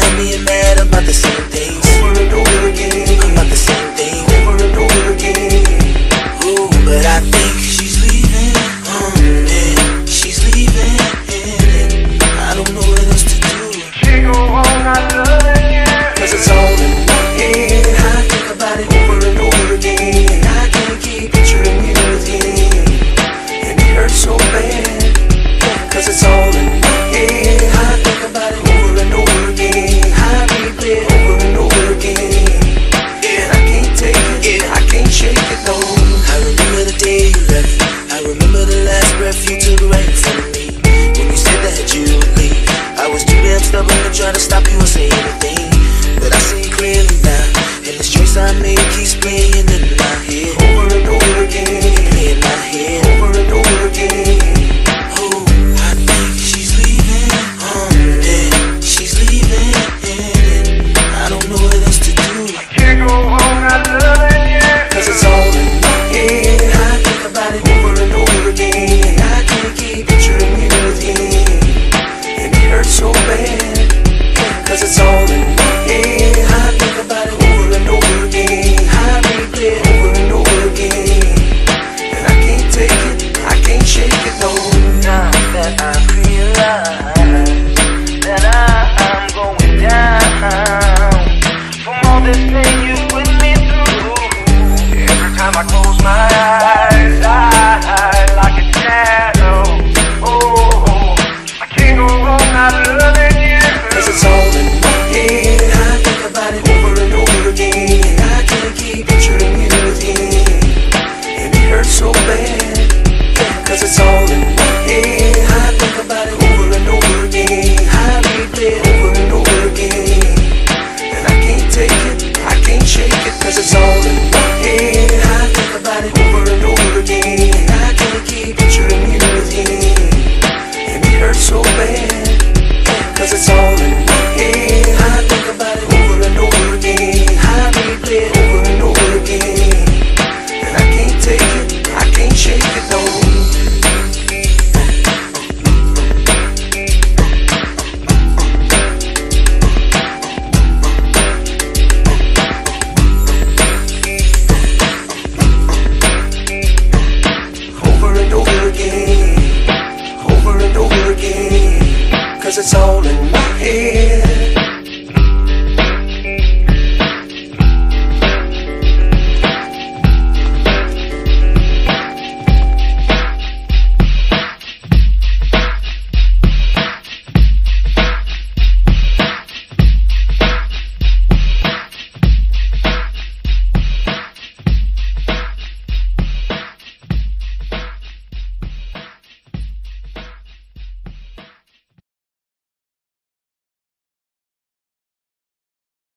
mind being mad about the same things Over and over again. About the same thing. Over and over again. Ooh, but I think I remember the last breath you took right from me. When you said that you would leave I was too damn stubborn to try to stop you or say anything.